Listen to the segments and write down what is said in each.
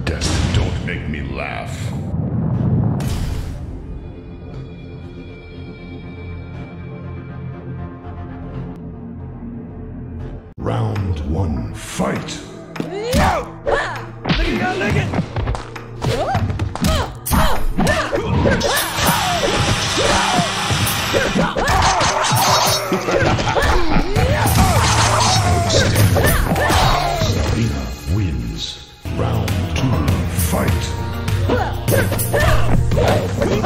destiny. Don't make me laugh. Round one, fight! Sareena Sareena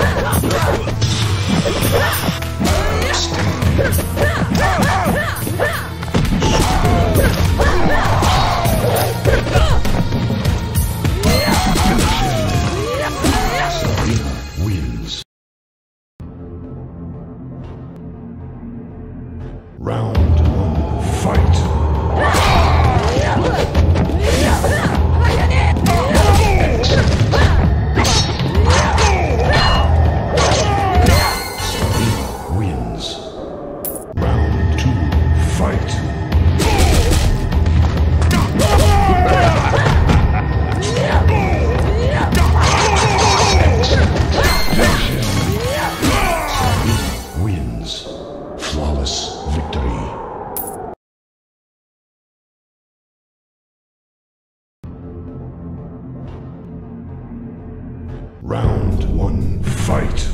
Round one, fight!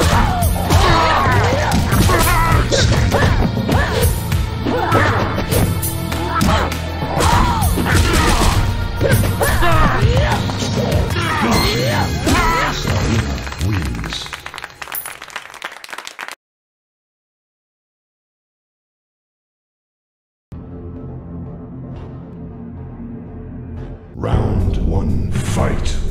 Round one, fight!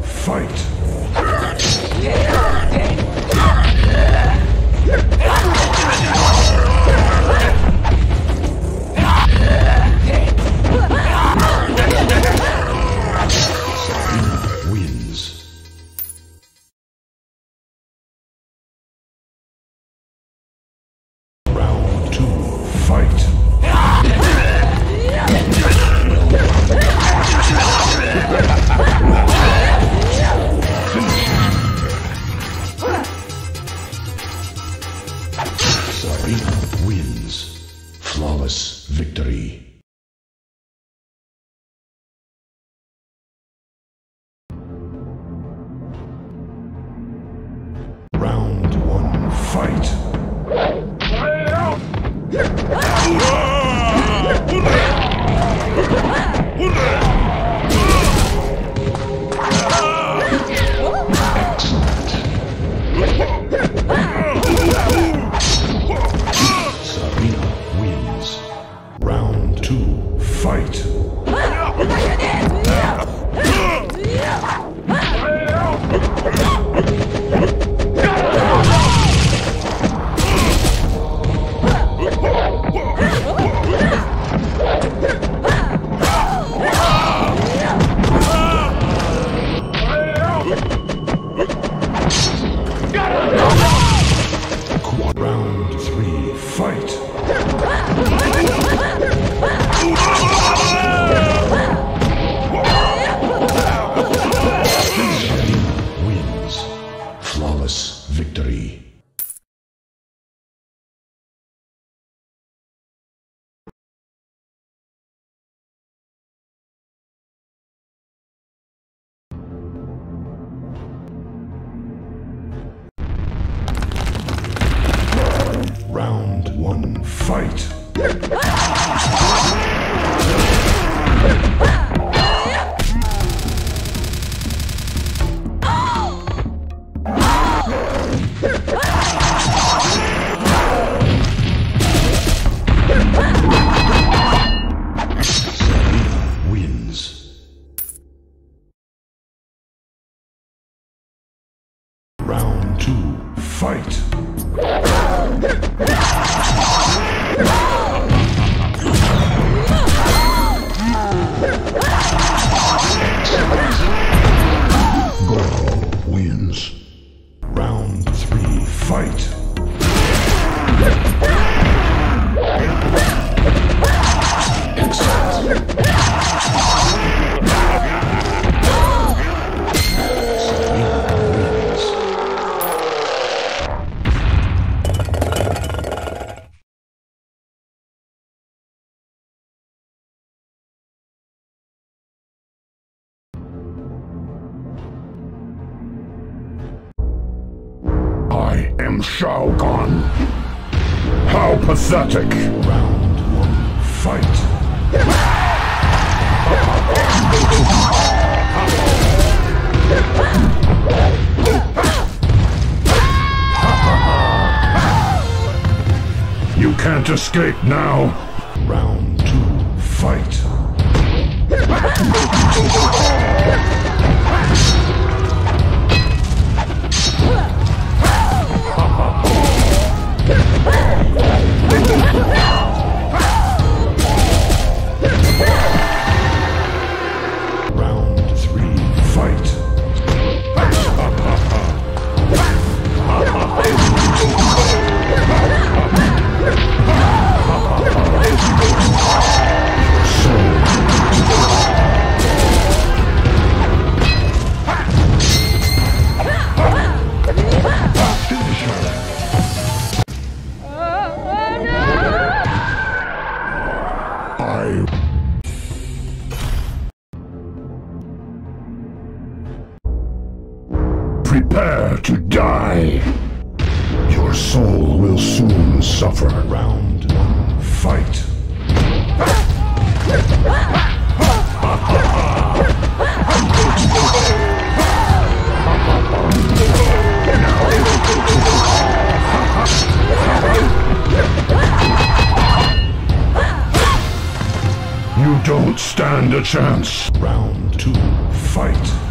fight. Sareena wins. Flawless victory. 哼！啊！I am Shao Kahn. How pathetic! Round one, fight. You can't escape now. Round two, fight. Three, fight. I. Prepare to die. Your soul will soon suffer. Round one, fight. You don't stand a chance. Round two, Fight.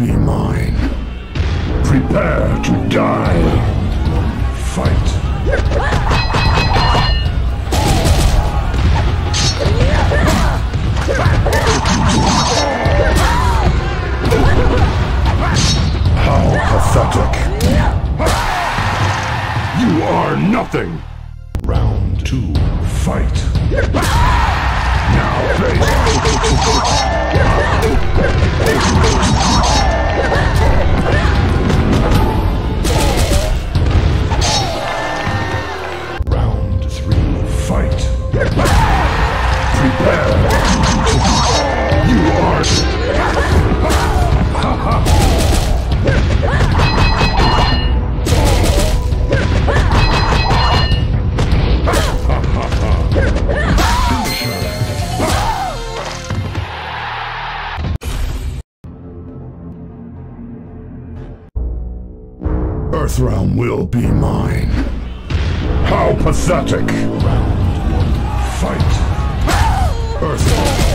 Be mine. Prepare to die. Fight. How pathetic. You are nothing. Round two. Fight. Now face. Earthrealm will be mine. How pathetic! Fight. Earthrealm.